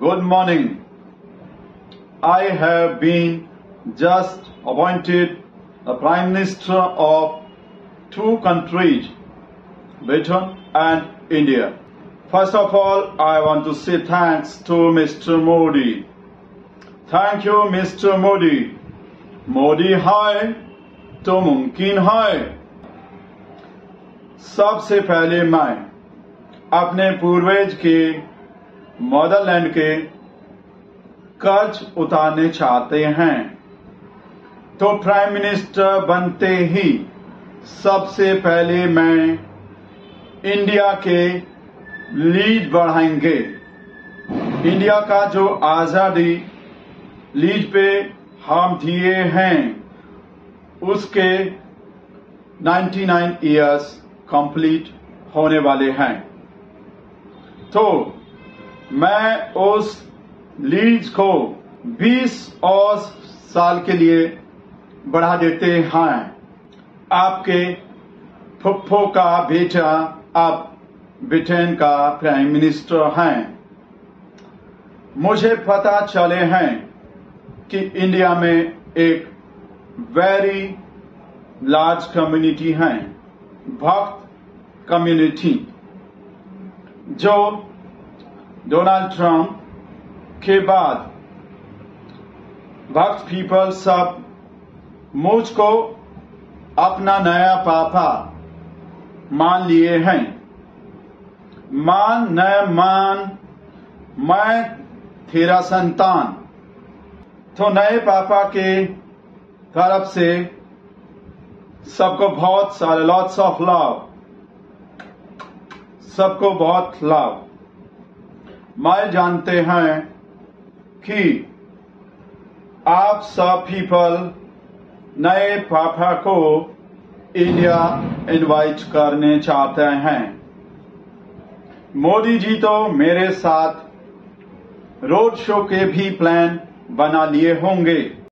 Good morning. I have been just appointed the Prime Minister of two countries, Britain and India. First of all, I want to say thanks to Mr. Modi. Thank you, Mr. Modi. Modi है तो मुमकिन है सबसे पहले मैं अपने पूर्वज के मदरलैंड के कर्ज उतारने चाहते हैं। तो प्राइम मिनिस्टर बनते ही सबसे पहले मैं इंडिया के लीड बढ़ाएँगे। इंडिया का जो आज़ादी लीड पे हम दिए हैं, उसके 99 इयर्स कंप्लीट होने वाले हैं। तो मैं उस लीज को 20 और साल के लिए बढ़ा देते हैं। आपके फुफ्फो का बेटा अब ब्रिटेन का प्राइम मिनिस्टर हैं। मुझे पता चले हैं कि इंडिया में एक वेरी लार्ज कम्युनिटी है, भक्त कम्युनिटी जो डोनाल्ड ट्रंप के बाद भक्त पीपल सब मुझको अपना नया पापा मान लिए हैं। मान न मान, मैं तेरा संतान। तो नए पापा के तरफ़ से सबको बहुत सारे लॉट्स ऑफ़ लव सबको बहुत लव मैं जानते हैं कि आप सब पीपल नए पापा को इंडिया इनवाइट करने चाहते हैं। मोदी जी तो मेरे साथ रोड शो के भी प्लान बना लिए होंगे।